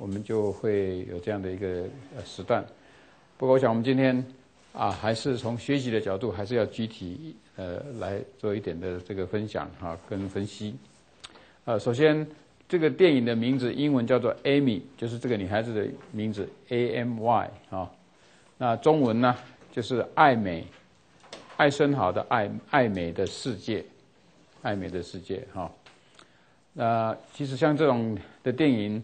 我们就会有这样的一个呃时段。不过，我想我们今天啊，还是从学习的角度，还是要具体呃来做一点的这个分享哈，跟分析。呃，首先这个电影的名字英文叫做 Amy，就是这个女孩子的名字 A M Y 啊。那中文呢，就是爱美，爱生好的爱，爱美的世界，爱美的世界哈。那其实像这种的电影，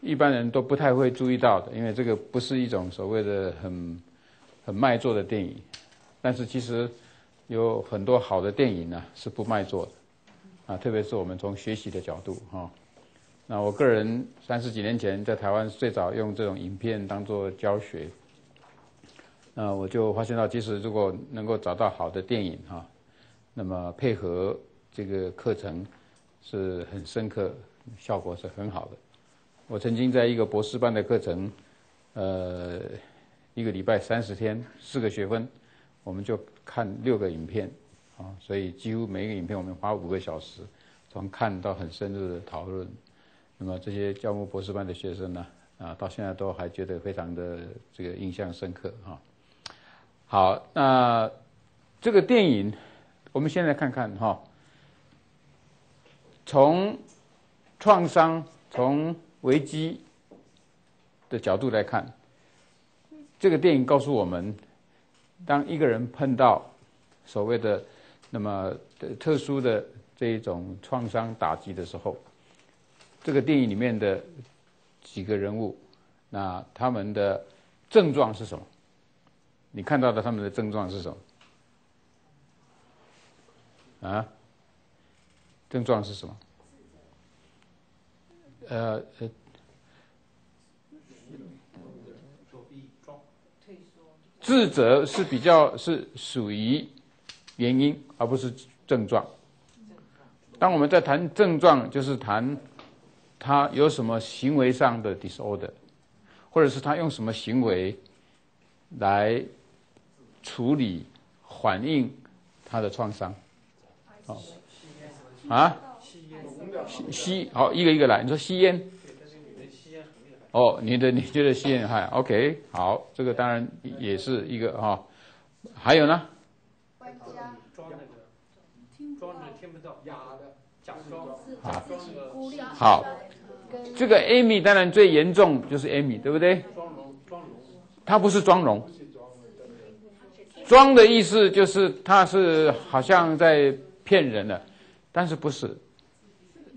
一般人都不太会注意到的，因为这个不是一种所谓的很很卖座的电影。但是其实有很多好的电影呢是不卖座的。啊，特别是我们从学习的角度哈，那我个人三十几年前在台湾最早用这种影片当做教学，那我就发现到，其实如果能够找到好的电影哈，那么配合这个课程是很深刻，效果是很好的。我曾经在一个博士班的课程，呃，一个礼拜三十天，四个学分，我们就看六个影片。啊，所以几乎每一个影片我们花五个小时，从看到很深入的讨论。那么这些教牧博士班的学生呢，啊，到现在都还觉得非常的这个印象深刻哈。好，那这个电影，我们现在看看哈，从创伤、从危机的角度来看，这个电影告诉我们，当一个人碰到所谓的那么特殊的这一种创伤打击的时候，这个电影里面的几个人物，那他们的症状是什么？你看到的他们的症状是什么？啊？症状是什么？呃呃，自责是比较是属于。原因，而不是症状。当我们在谈症状，就是谈他有什么行为上的 disorder，或者是他用什么行为来处理、反映他的创伤。哦，啊，吸吸，好，一个一个来。你说吸烟？哦，你的你觉得吸烟害？OK，好，这个当然也是一个哈。还有呢？好，这个 Amy 当然最严重就是 Amy，对不对？他不是妆容，装的意思就是他是好像在骗人的，但是不是？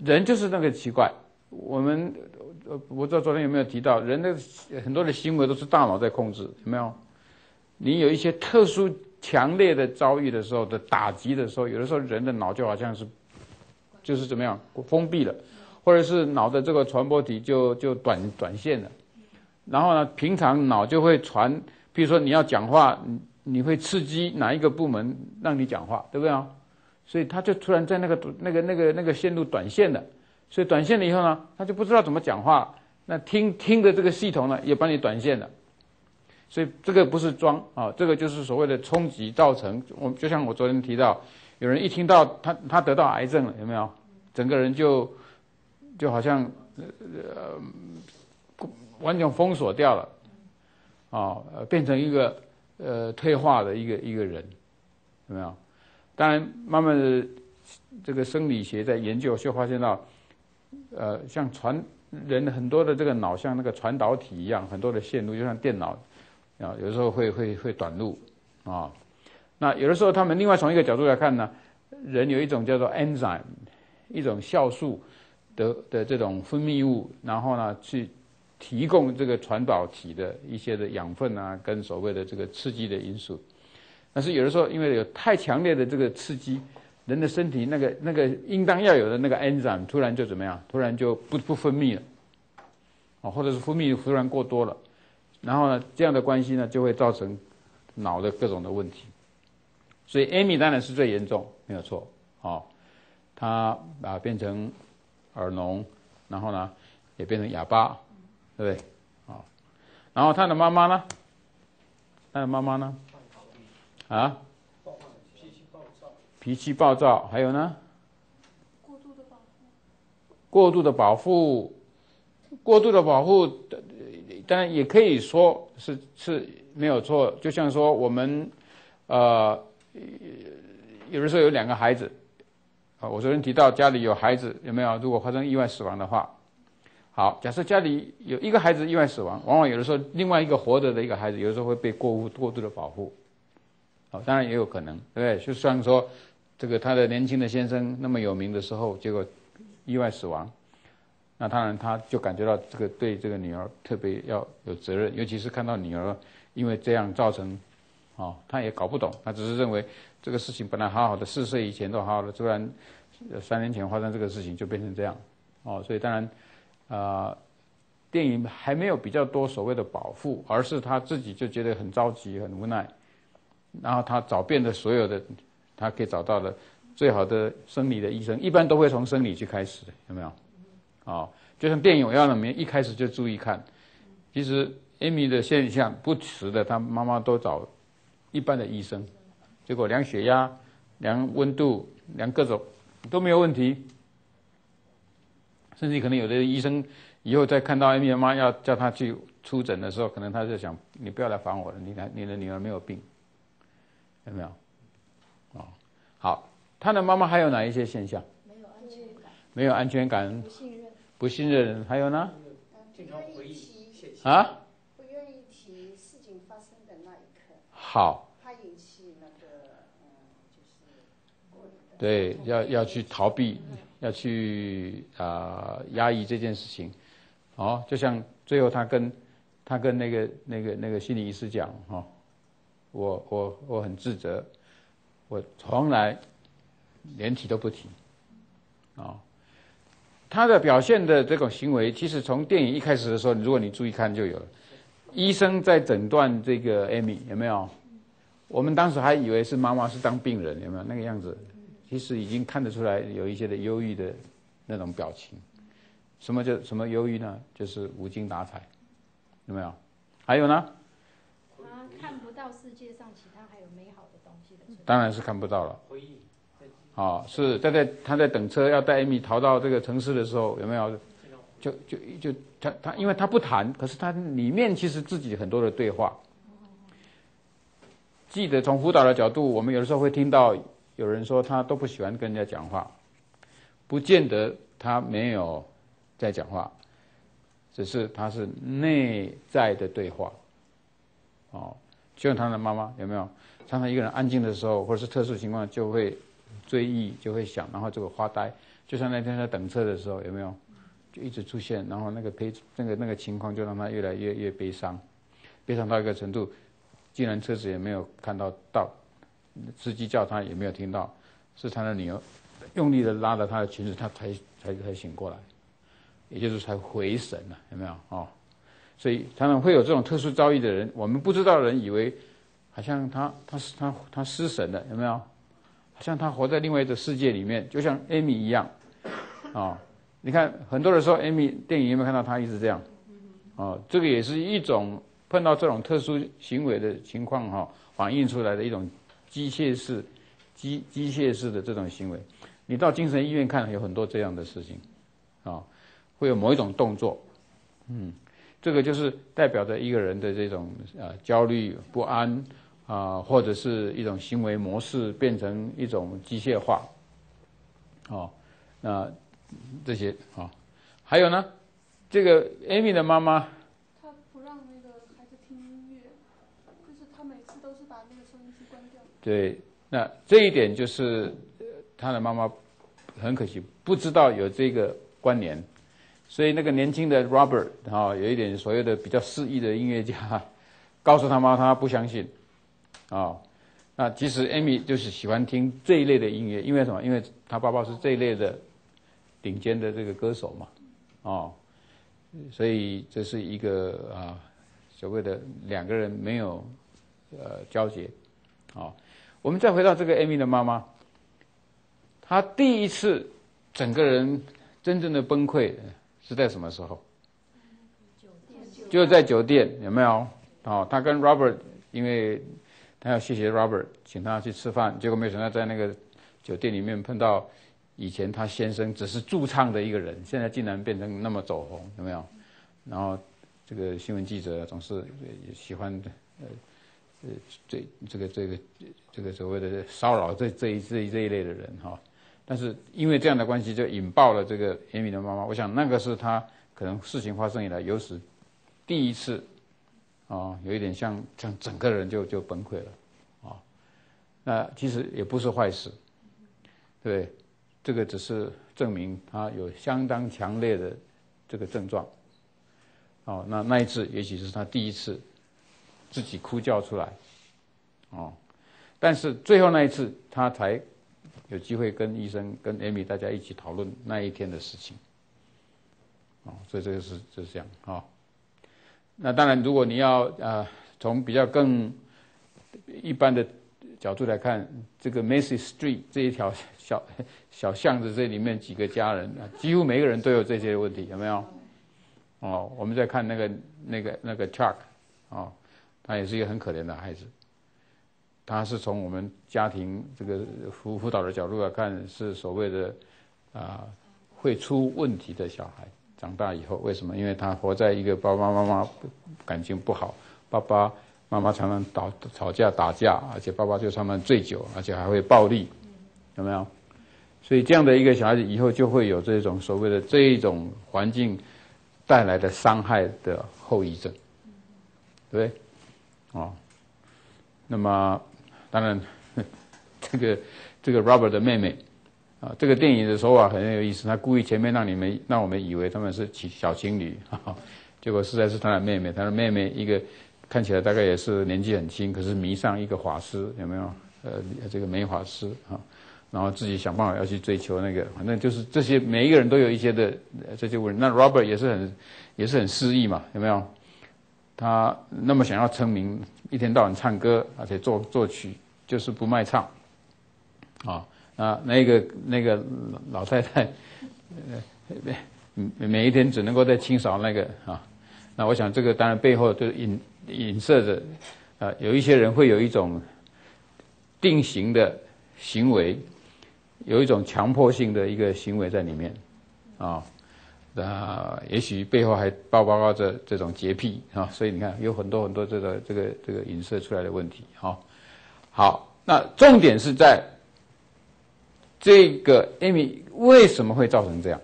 人就是那个奇怪。我们我不知道昨天有没有提到，人的很多的行为都是大脑在控制，有没有？你有一些特殊。强烈的遭遇的时候的打击的时候，有的时候人的脑就好像是，就是怎么样封闭了，或者是脑的这个传播体就就短短线了。然后呢，平常脑就会传，比如说你要讲话，你会刺激哪一个部门让你讲话，对不对啊？所以他就突然在那个那个那个那个线路短线了，所以短线了以后呢，他就不知道怎么讲话，那听听的这个系统呢也帮你短线了。所以这个不是装啊，这个就是所谓的冲击造成。我就像我昨天提到，有人一听到他他得到癌症了，有没有？整个人就就好像呃完全封锁掉了，啊，变成一个呃退化的一个一个人，有没有？当然，慢慢的这个生理学在研究就发现到，呃，像传人很多的这个脑像那个传导体一样，很多的线路就像电脑。啊，有的时候会会会短路，啊，那有的时候他们另外从一个角度来看呢，人有一种叫做 enzyme，一种酵素的的这种分泌物，然后呢去提供这个传导体的一些的养分啊，跟所谓的这个刺激的因素。但是有的时候因为有太强烈的这个刺激，人的身体那个那个应当要有的那个 enzyme 突然就怎么样？突然就不不分泌了，啊，或者是分泌突然过多了。然后呢，这样的关系呢，就会造成脑的各种的问题。所以，Amy 当然是最严重，没有错。哦，他啊变成耳聋，然后呢也变成哑巴，对不对？啊，然后他的妈妈呢？他的妈妈呢？啊？脾气暴躁。脾气暴躁，还有呢？过度的保护。过度的保护。过度的保护，当然也可以说是是没有错。就像说我们，呃，有的时候有两个孩子，啊，我昨天提到家里有孩子有没有？如果发生意外死亡的话，好，假设家里有一个孩子意外死亡，往往有的时候另外一个活着的一个孩子，有的时候会被过度过度的保护，好，当然也有可能，对不对？就像说这个他的年轻的先生那么有名的时候，结果意外死亡。那当然，他就感觉到这个对这个女儿特别要有责任，尤其是看到女儿因为这样造成，哦，他也搞不懂，他只是认为这个事情本来好好的，四岁以前都好好的，突然三年前发生这个事情就变成这样，哦，所以当然，啊，电影还没有比较多所谓的保护，而是他自己就觉得很着急、很无奈，然后他找遍了所有的他可以找到的最好的生理的医生，一般都会从生理去开始，有没有？啊，就像电影《一样里面一开始就注意看，其实艾米的现象不迟的，他妈妈都找一般的医生，结果量血压、量温度、量各种都没有问题，甚至可能有的医生以后再看到艾米妈要叫他去出诊的时候，可能他就想你不要来烦我了，你来你的女儿没有病，有没有？哦，好，他的妈妈还有哪一些现象？没有安全感，没有安全感。不信任。不信任，还有呢？经常回忆啊？不愿意提事情发生的那一刻。好。怕引起那个嗯，就是对，要要去逃避，要去啊压抑这件事情。哦，就像最后他跟他跟那个那个那个心理医师讲哈，我我我很自责，我从来连提都不提，啊。他的表现的这种行为，其实从电影一开始的时候，如果你注意看就有了。医生在诊断这个艾米有没有？我们当时还以为是妈妈是当病人，有没有那个样子？其实已经看得出来有一些的忧郁的那种表情。什么叫什么忧郁呢？就是无精打采，有没有？还有呢？他看不到世界上其他还有美好的东西的。当然是看不到了。回忆。啊，是在在他在等车要带艾米逃到这个城市的时候，有没有？就就就他他，因为他不谈，可是他里面其实自己很多的对话。记得从辅导的角度，我们有的时候会听到有人说他都不喜欢跟人家讲话，不见得他没有在讲话，只是他是内在的对话。哦，就像他的妈妈有没有？常常一个人安静的时候，或者是特殊情况就会。追忆就会想，然后这个发呆，就像那天在等车的时候，有没有？就一直出现，然后那个悲那个那个情况就让他越来越越悲伤，悲伤到一个程度，竟然车子也没有看到到，司机叫他也没有听到，是他的女儿用力的拉着他的裙子，他才才才醒过来，也就是才回神了，有没有？哦，所以常常会有这种特殊遭遇的人，我们不知道的人以为好像他他是他他失神了，有没有？好像他活在另外一个世界里面，就像艾米一样，啊，你看很多人说艾米电影有没有看到他一直这样，啊，这个也是一种碰到这种特殊行为的情况哈，反映出来的一种机械式、机机械式的这种行为。你到精神医院看，有很多这样的事情，啊，会有某一种动作，嗯，这个就是代表着一个人的这种呃焦虑不安。啊，或者是一种行为模式变成一种机械化，哦，那这些啊，还有呢，这个 Amy 的妈妈，她不让那个孩子听音乐，就是她每次都是把那个收音机关掉。对，那这一点就是她的妈妈很可惜不知道有这个关联，所以那个年轻的 Robert 啊，有一点所谓的比较肆意的音乐家，告诉他妈，他不相信。啊，那其实艾米就是喜欢听这一类的音乐，因为什么？因为他爸爸是这一类的顶尖的这个歌手嘛，哦，所以这是一个啊所谓的两个人没有呃交结，啊，我们再回到这个艾米的妈妈，她第一次整个人真正的崩溃是在什么时候？就在酒店有没有？哦，他跟 Robert 因为。他要谢谢 Robert，请他去吃饭，结果没想到在那个酒店里面碰到以前他先生只是驻唱的一个人，现在竟然变成那么走红，有没有？然后这个新闻记者总是喜欢呃呃这这个这个这个所谓的骚扰这这一这一这一类的人哈。但是因为这样的关系，就引爆了这个艾米的妈妈。我想那个是他可能事情发生以来有史第一次啊，有一点像像整个人就就崩溃了啊。那其实也不是坏事，对，这个只是证明他有相当强烈的这个症状。哦，那那一次也许是他第一次自己哭叫出来，哦，但是最后那一次他才。有机会跟医生、跟艾米大家一起讨论那一天的事情，哦，所以这个是就是这样啊。那当然，如果你要啊，从比较更一般的角度来看，这个 Macy Street 这一条 小小巷子这里面几个家人，几乎每个人都有这些问题，有没有？哦，我们在看那个那个那个 Chuck，哦，他也是一个很可怜的孩子。他是从我们家庭这个辅辅导的角度来看，是所谓的啊会出问题的小孩。长大以后为什么？因为他活在一个爸爸妈妈感情不好，爸爸妈妈常常打吵架打架，而且爸爸就常常醉酒，而且还会暴力，有没有？所以这样的一个小孩子以后就会有这种所谓的这一种环境带来的伤害的后遗症，对不对？哦，那么。当然，这个这个 Robert 的妹妹啊，这个电影的手法很有意思。他故意前面让你们让我们以为他们是情小情侣，结果实在是他的妹妹。他的妹妹一个看起来大概也是年纪很轻，可是迷上一个法师，有没有？呃，这个美法师啊，然后自己想办法要去追求那个，反正就是这些每一个人都有一些的这些问题。那 Robert 也是很也是很失意嘛，有没有？他那么想要成名，一天到晚唱歌，而且作作曲。就是不卖唱，啊啊，那个那个老太太，呃，每每一天只能够在清扫那个啊，那我想这个当然背后都隐隐射着，啊，有一些人会有一种定型的行为，有一种强迫性的一个行为在里面，啊，那也许背后还包包着这种洁癖啊，所以你看有很多很多这个这个这个影射出来的问题，哈。好，那重点是在这个艾米为什么会造成这样？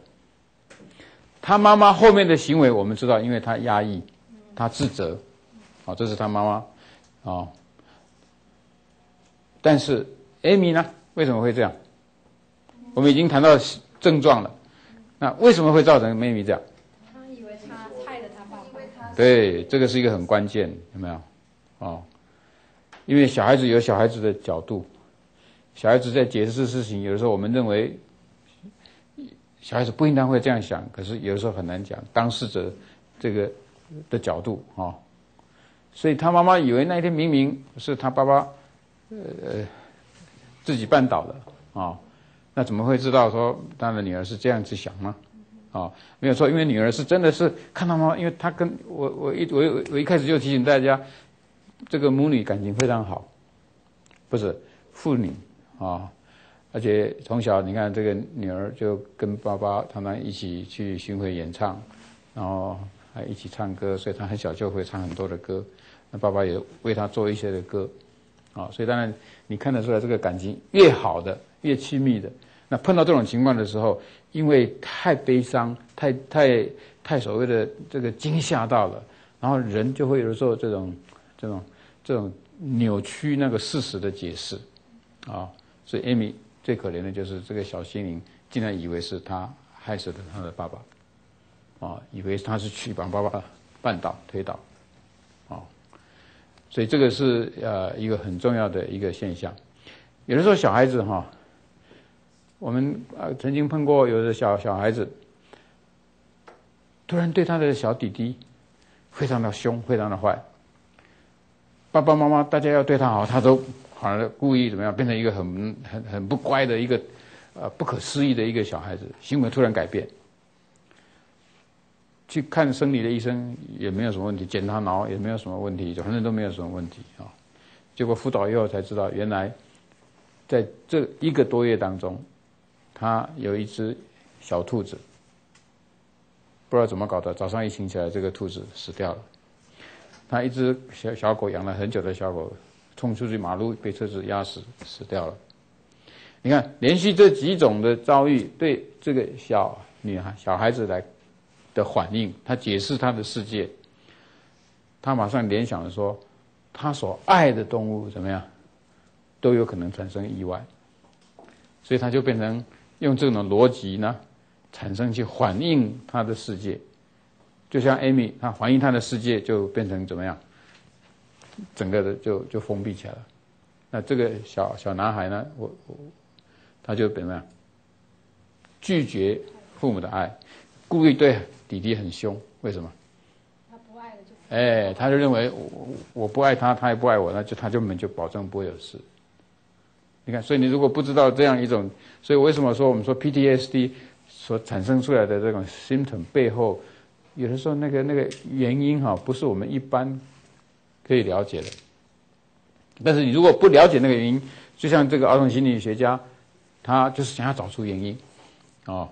他妈妈后面的行为我们知道，因为他压抑，他自责，好，这是他妈妈，啊。但是艾米呢，为什么会这样？我们已经谈到症状了，那为什么会造成艾米这样？他以为他害了他爸爸。对，这个是一个很关键，有没有？哦。因为小孩子有小孩子的角度，小孩子在解释事情，有的时候我们认为小孩子不应当会这样想，可是有的时候很难讲当事者这个的角度啊。所以他妈妈以为那一天明明是他爸爸呃自己绊倒的啊，那怎么会知道说他的女儿是这样子想呢？啊，没有错，因为女儿是真的是看到妈妈，因为她跟我我一我我一开始就提醒大家。这个母女感情非常好，不是父女啊，而且从小你看这个女儿就跟爸爸常常一起去巡回演唱，然后还一起唱歌，所以她很小就会唱很多的歌。那爸爸也为她做一些的歌，啊，所以当然你看得出来，这个感情越好的、越亲密的，那碰到这种情况的时候，因为太悲伤、太太太所谓的这个惊吓到了，然后人就会有时候这种。这种这种扭曲那个事实的解释，啊，所以艾米最可怜的就是这个小心灵竟然以为是他害死了他的爸爸，啊，以为他是去把爸爸绊倒推倒，啊，所以这个是呃一个很重要的一个现象。有的时候小孩子哈，我们啊曾经碰过有的小小孩子，突然对他的小弟弟非常的凶，非常的坏。爸爸妈妈，大家要对他好，他都反而故意怎么样，变成一个很很很不乖的一个，呃，不可思议的一个小孩子，行为突然改变。去看生理的医生也没有什么问题，检查脑也没有什么问题，反正都没有什么问题啊。结果辅导以后才知道，原来在这一个多月当中，他有一只小兔子，不知道怎么搞的，早上一醒起来，这个兔子死掉了。他一只小小狗养了很久的小狗，冲出去马路被车子压死，死掉了。你看，连续这几种的遭遇，对这个小女孩、小孩子来的反应，他解释他的世界，他马上联想的说，他所爱的动物怎么样，都有可能产生意外，所以他就变成用这种逻辑呢，产生去反映他的世界，就像艾米，他怀疑他的世界就变成怎么样，整个的就就封闭起来了。那这个小小男孩呢，我我。他就怎么样？拒绝父母的爱，故意对弟弟很凶。为什么？他不爱了就。哎，他就认为我我不爱他，他也不爱我，那就他就本就保证不会有事。你看，所以你如果不知道这样一种，所以为什么说我们说 PTSD 所产生出来的这种 symptom 背后，有的时候那个那个原因哈，不是我们一般可以了解的。但是你如果不了解那个原因，就像这个儿童心理学家。他就是想要找出原因，哦，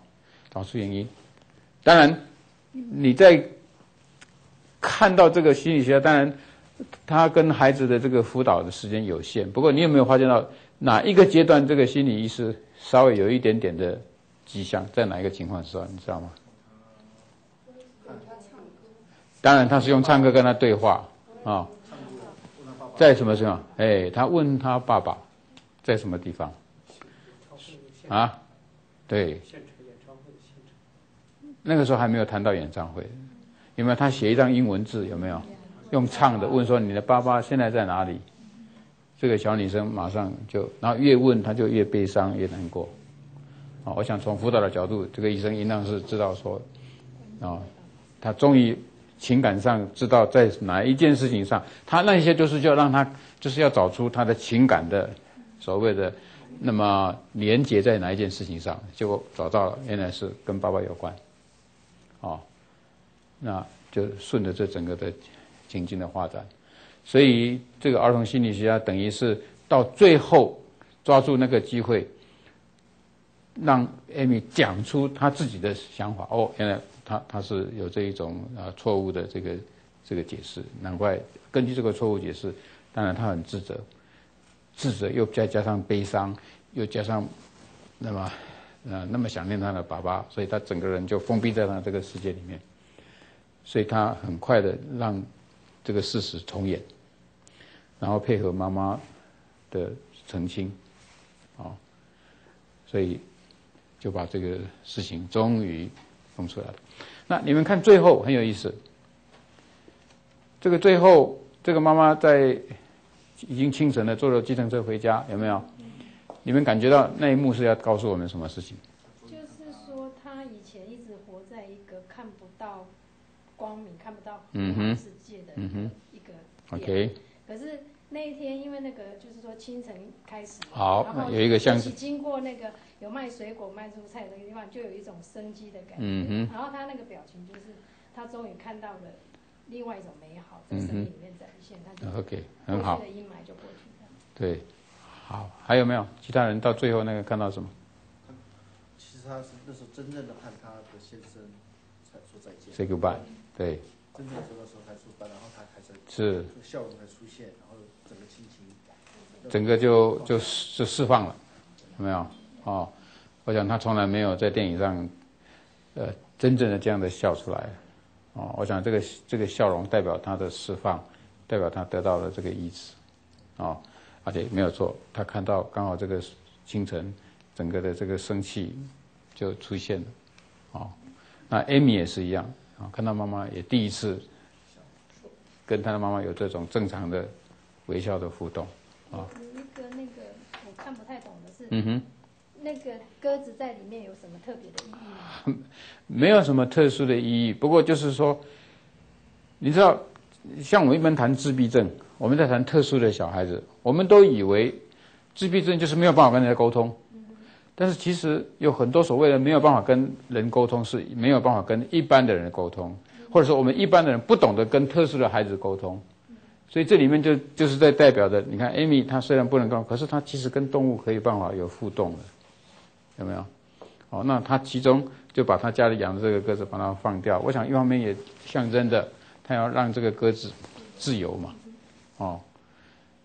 找出原因。当然，你在看到这个心理学，当然他跟孩子的这个辅导的时间有限。不过，你有没有发现到哪一个阶段这个心理医师稍微有一点点的迹象？在哪一个情况时候，你知道吗？当然，他是用唱歌跟他对话啊。在什么时候？哎，他问他爸爸在什么地方。啊，对，那个时候还没有谈到演唱会，有没有？他写一张英文字，有没有？用唱的问说：“你的爸爸现在在哪里？”这个小女生马上就，然后越问他就越悲伤越难过。啊，我想从辅导的角度，这个医生应当是知道说，啊，他终于情感上知道在哪一件事情上，他那些就是就让他就是要找出他的情感的所谓的。那么连接在哪一件事情上，结果找到了，原来是跟爸爸有关，哦，那就顺着这整个的情境的发展，所以这个儿童心理学家等于是到最后抓住那个机会，让艾米讲出他自己的想法。哦，原来他他是有这一种啊错误的这个这个解释，难怪根据这个错误解释，当然他很自责。自责又再加上悲伤，又加上那么呃那么想念他的爸爸，所以他整个人就封闭在他这个世界里面，所以他很快的让这个事实重演，然后配合妈妈的澄清，啊，所以就把这个事情终于弄出来了。那你们看最后很有意思，这个最后这个妈妈在。已经清晨了，坐了计程车回家，有没有？你们感觉到那一幕是要告诉我们什么事情？就是说，他以前一直活在一个看不到光明、看不到世界的一个 OK。可是那一天，因为那个就是说清晨开始，好，有一个像经过那个有卖水果、卖蔬菜那个地方，就有一种生机的感觉。嗯哼。然后他那个表情，就是他终于看到了。另外一种美好在生命里面展现，它就 OK 很好。的阴霾就过去了。对，好，还有没有其他人到最后那个看到什么？其实他是那时候真正的和他的先生才说再见。Say goodbye。对。真正说的时候才说拜，然后他开始是笑容才出现，然后整个心情，整个就就就释放了，有没有？哦，我想他从来没有在电影上，呃，真正的这样的笑出来。哦，我想这个这个笑容代表他的释放，代表他得到了这个医治，哦，而且没有错，他看到刚好这个清晨，整个的这个生气就出现了，哦，那艾米也是一样，啊，看到妈妈也第一次跟他的妈妈有这种正常的微笑的互动，啊。有一个那个我看不太懂的是，嗯哼。那个鸽子在里面有什么特别的意义吗？没有什么特殊的意义，不过就是说，你知道，像我们一般谈自闭症，我们在谈特殊的小孩子，我们都以为自闭症就是没有办法跟人家沟通，但是其实有很多所谓的没有办法跟人沟通，是没有办法跟一般的人沟通，或者说我们一般的人不懂得跟特殊的孩子沟通，所以这里面就就是在代表着，你看，Amy 她虽然不能动，可是她其实跟动物可以办法有互动的。有没有？哦，那他其中就把他家里养的这个鸽子把它放掉。我想一方面也象征着他要让这个鸽子自由嘛，哦，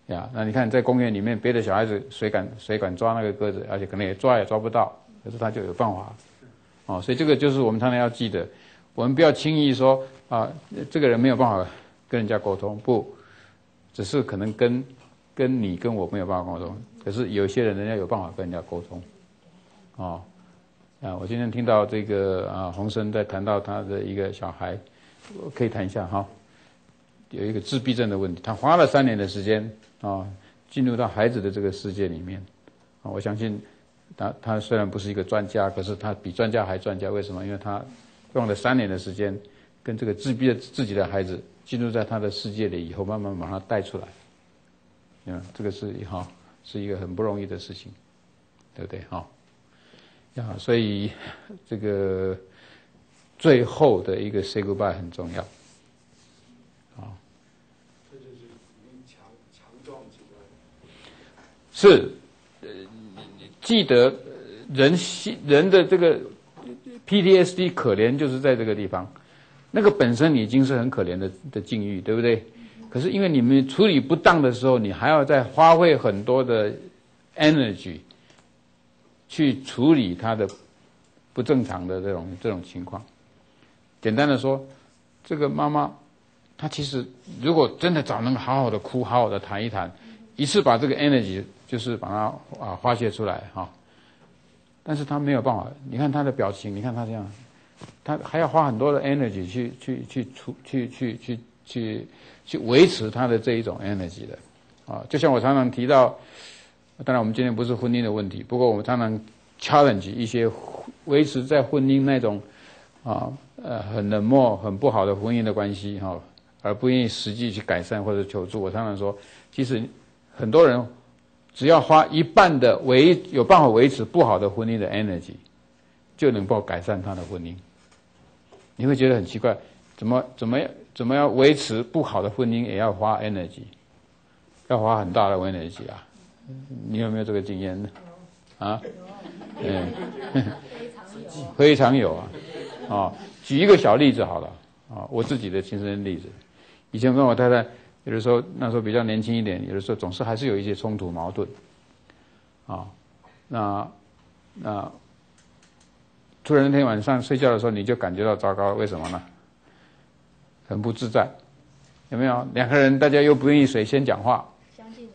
呀，那你看在公园里面，别的小孩子谁敢谁敢抓那个鸽子，而且可能也抓也抓不到，可是他就有办法，哦，所以这个就是我们常常要记得，我们不要轻易说啊，这个人没有办法跟人家沟通，不，只是可能跟跟你跟我没有办法沟通，可是有些人人家有办法跟人家沟通，哦。啊，我今天听到这个啊，洪生在谈到他的一个小孩，可以谈一下哈。有一个自闭症的问题，他花了三年的时间啊，进入到孩子的这个世界里面啊。我相信他他虽然不是一个专家，可是他比专家还专家。为什么？因为他用了三年的时间，跟这个自闭的自己的孩子进入在他的世界里以后，慢慢把他带出来。嗯，这个是哈，是一个很不容易的事情，对不对？哈。啊，所以这个最后的一个 say goodbye 很重要，啊，这就是强强壮起来。是，呃，记得人心人的这个 PTSD 可怜就是在这个地方，那个本身已经是很可怜的的境遇，对不对？可是因为你们处理不当的时候，你还要再花费很多的 energy。去处理他的不正常的这种这种情况。简单的说，这个妈妈，她其实如果真的找能好好的哭，好好的谈一谈，一次把这个 energy 就是把它啊发泄出来哈。但是她没有办法，你看她的表情，你看她这样，他还要花很多的 energy 去去去出去去去去去维持他的这一种 energy 的啊。就像我常常提到。当然，我们今天不是婚姻的问题。不过，我们常常 challenge 一些维持在婚姻那种啊呃很冷漠、很不好的婚姻的关系哈，而不愿意实际去改善或者求助。我常常说，其实很多人只要花一半的维有办法维持不好的婚姻的 energy，就能够改善他的婚姻。你会觉得很奇怪，怎么怎么怎么样维持不好的婚姻也要花 energy，要花很大的 energy 啊？你有没有这个经验呢？啊，嗯，非常有啊，啊，举一个小例子好了，啊，我自己的亲身例子，以前跟我太太有的时候那时候比较年轻一点，有的时候总是还是有一些冲突矛盾，啊，那那突然那天晚上睡觉的时候，你就感觉到糟糕，为什么呢？很不自在，有没有？两个人大家又不愿意谁先讲话。相敬如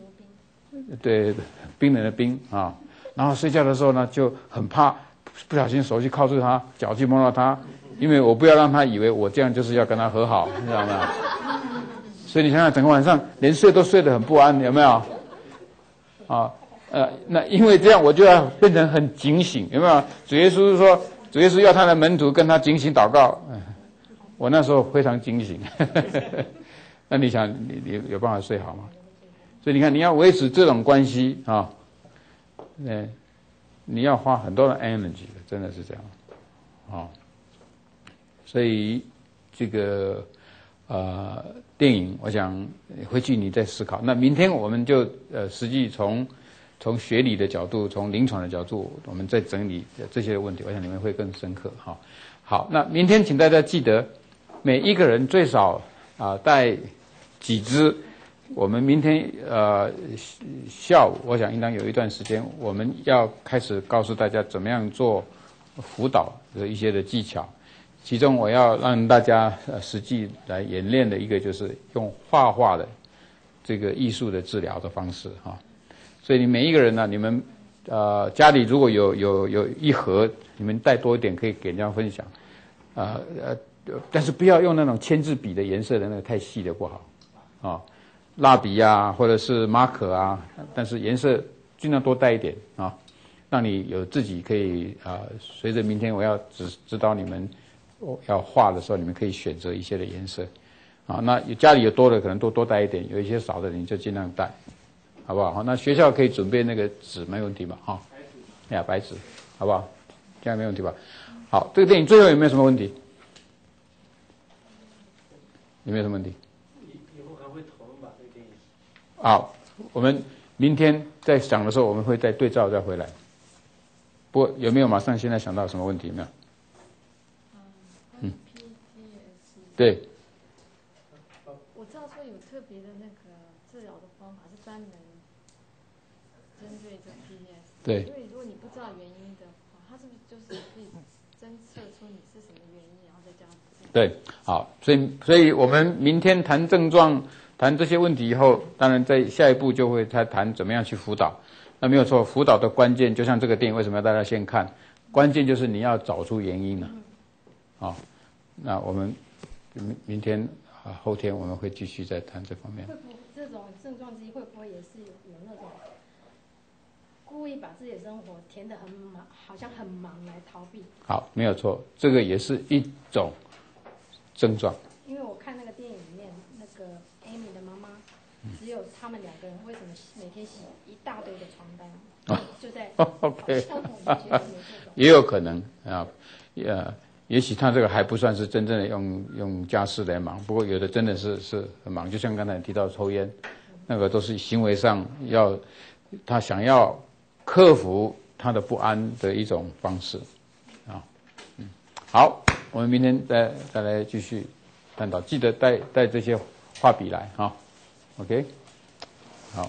宾对，冰冷的冰啊，然后睡觉的时候呢，就很怕不小心手去靠住他，脚去摸到他，因为我不要让他以为我这样就是要跟他和好，你知道吗？所以你想想，整个晚上连睡都睡得很不安，有没有？啊，呃，那因为这样，我就要变成很警醒，有没有？主耶稣说，主耶稣要他的门徒跟他警醒祷告，我那时候非常警醒。那你想，你你有办法睡好吗？所以你看，你要维持这种关系啊，嗯，你要花很多的 energy，真的是这样，啊，所以这个呃电影，我想回去你再思考。那明天我们就呃实际从从学理的角度，从临床的角度，我们再整理这些问题，我想你们会更深刻哈。好，那明天请大家记得，每一个人最少啊带几支。我们明天呃下午，我想应当有一段时间，我们要开始告诉大家怎么样做辅导的一些的技巧。其中我要让大家呃实际来演练的一个，就是用画画的这个艺术的治疗的方式哈。所以你每一个人呢，你们呃家里如果有有有一盒，你们带多一点可以给人家分享。啊呃，但是不要用那种签字笔的颜色的那个太细的不好啊。蜡笔啊，或者是马可啊，但是颜色尽量多带一点啊，让你有自己可以啊。随着明天我要指指导你们要画的时候，你们可以选择一些的颜色啊。那家里有多的，可能多多带一点；有一些少的，你就尽量带，好不好？好，那学校可以准备那个纸，没问题吧？哈，哎呀，白纸，好不好？这样没问题吧？好，这个电影最后有没有什么问题？有没有什么问题？以后还会讨论吧，这个电影好，我们明天在讲的时候，我们会再对照再回来。不过有没有马上现在想到什么问题没有？嗯，PTS，对，我知道说有特别的那个治疗的方法是专门对因为如果你不知道原因的话，它是不是就是可以侦测出你是什么原因，然后再加上治疗对，好，所以所以我们明天谈症状，谈这些问题以后，当然在下一步就会再谈怎么样去辅导。那没有错，辅导的关键就像这个电影为什么要大家先看，关键就是你要找出原因了。好，那我们明明天啊后天我们会继续再谈这方面。会不这种症状之一会不会也是有有那种故意把自己的生活填得很忙，好像很忙来逃避？好，没有错，这个也是一种症状。因为我看那个电影里面，那个 Amy 的妈妈，只有他们两个人，为什么每天洗一大堆的床单？就在 OK。也有可能啊，呃，也许他这个还不算是真正的用用家事来忙，不过有的真的是是很忙，就像刚才提到抽烟，那个都是行为上要他想要克服他的不安的一种方式啊，嗯，好，我们明天再再来继续探讨，记得带带这些画笔来哈，OK，好。